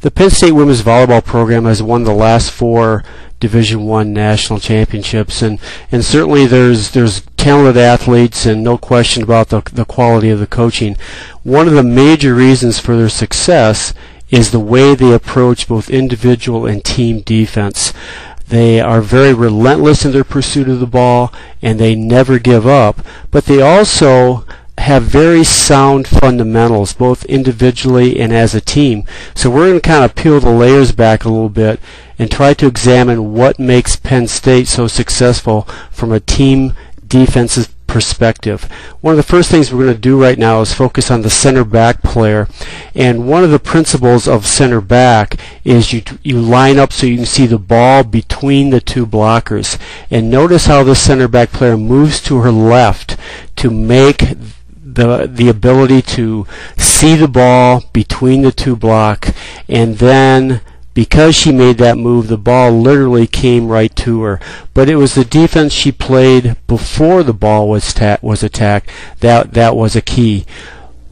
The Penn State women's volleyball program has won the last four Division One national championships, and and certainly there's there's talented athletes, and no question about the the quality of the coaching. One of the major reasons for their success is the way they approach both individual and team defense. They are very relentless in their pursuit of the ball, and they never give up. But they also have very sound fundamentals, both individually and as a team. So we're going to kind of peel the layers back a little bit and try to examine what makes Penn State so successful from a team defensive perspective. One of the first things we're going to do right now is focus on the center back player. And one of the principles of center back is you you line up so you can see the ball between the two blockers. And notice how the center back player moves to her left to make the the ability to see the ball between the two block and then because she made that move, the ball literally came right to her. But it was the defense she played before the ball was ta- was attacked that that was a key.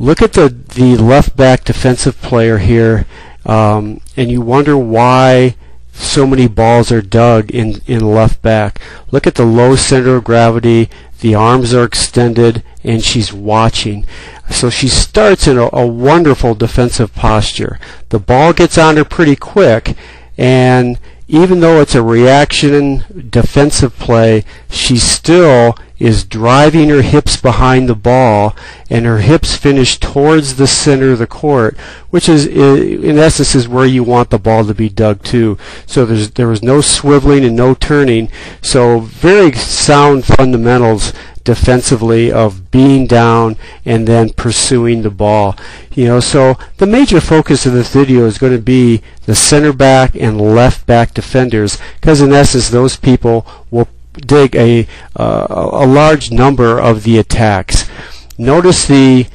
Look at the the left back defensive player here, um, and you wonder why so many balls are dug in in left back. Look at the low center of gravity. The arms are extended, and she's watching. So she starts in a, a, wonderful defensive posture. The ball gets on her pretty quick, and even though it's a reaction defensive play, she still is driving her hips behind the ball, and her hips finish towards the center of the court, which is, in essence, is where you want the ball to be dug to. So there's there was no swiveling and no turning. So very sound fundamentals defensively of being down and then pursuing the ball. You know, so the major focus of this video is going to be the center back and left back defenders because in essence those people will dig a uh, a large number of the attacks. Notice the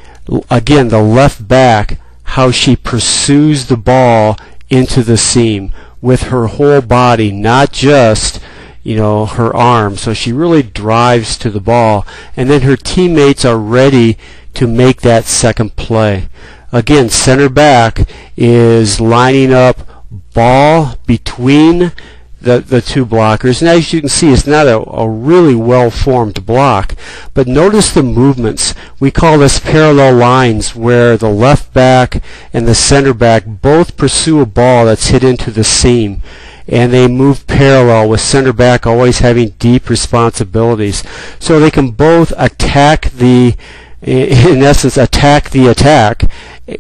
again the left back how she pursues the ball into the seam with her whole body, not just you know, her arm. So she really drives to the ball. And then her teammates are ready to make that second play. Again, center back is lining up ball between the, the two blockers. And as you can see, it's not a, a really well-formed block. But notice the movements. We call this parallel lines where the left back and the center back both pursue a ball that's hit into the seam and they move parallel with center back always having deep responsibilities. So they can both attack the, in essence, attack the attack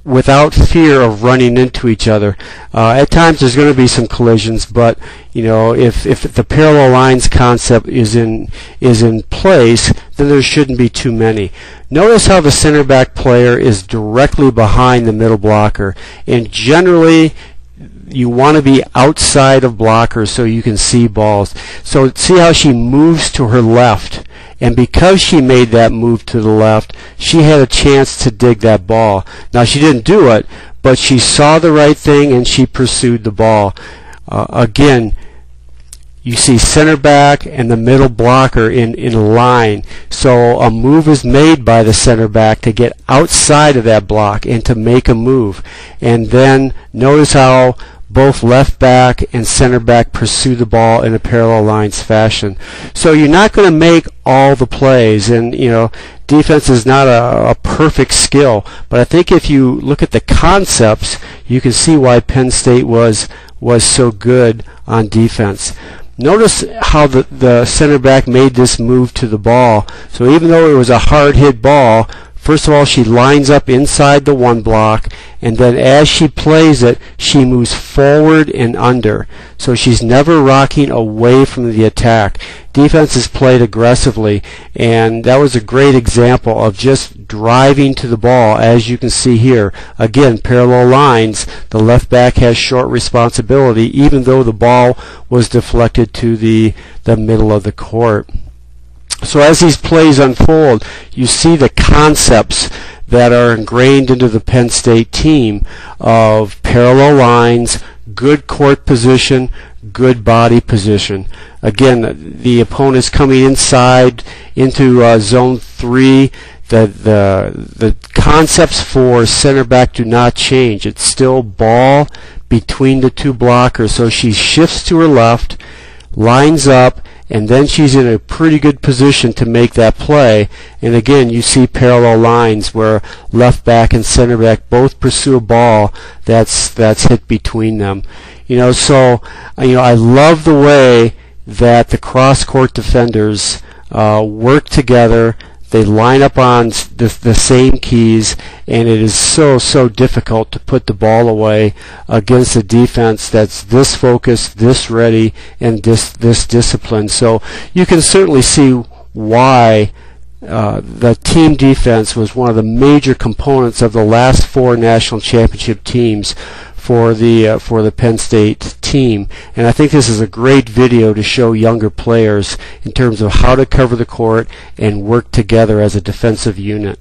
without fear of running into each other. Uh, at times there's going to be some collisions, but you know if if the parallel lines concept is in is in place, then there shouldn't be too many. Notice how the center back player is directly behind the middle blocker, and generally you want to be outside of blockers so you can see balls. So see how she moves to her left. And because she made that move to the left, she had a chance to dig that ball. Now she didn't do it, but she saw the right thing and she pursued the ball. Uh, again, you see center back and the middle blocker in, in line. So a move is made by the center back to get outside of that block and to make a move. And then notice how both left back and center back pursue the ball in a parallel lines fashion. So you're not going to make all the plays, and you know defense is not a, a, perfect skill. But I think if you look at the concepts, you can see why Penn State was was so good on defense. Notice how the, the center back made this move to the ball. So even though it was a hard hit ball, First of all, she lines up inside the one block, and then as she plays it, she moves forward and under. So she's never rocking away from the attack. Defense is played aggressively, and that was a great example of just driving to the ball, as you can see here. Again, parallel lines. The left back has short responsibility, even though the ball was deflected to the, the middle of the court. So as these plays unfold, you see the concepts that are ingrained into the Penn State team of parallel lines, good court position, good body position. Again, the opponent's coming inside into uh, zone three. the the the concepts for center back do not change. It's still ball between the two blockers. So she shifts to her left, lines up, and then she's in a pretty good position to make that play. And again, you see parallel lines where left back and center back both pursue a ball that's that's hit between them. You know, so you know I love the way that the cross court defenders uh, work together they line up on the, the same keys, and it is so, so difficult to put the ball away against a defense that's this focused, this ready, and this, this disciplined. So you can certainly see why uh, the team defense was one of the major components of the last four national championship teams for the uh, for the Penn State team. And I think this is a great video to show younger players in terms of how to cover the court and work together as a defensive unit.